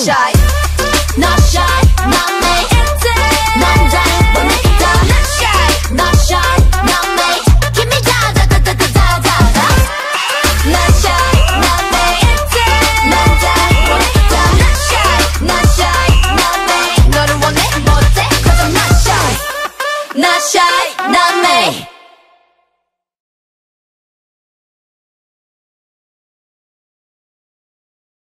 Shy.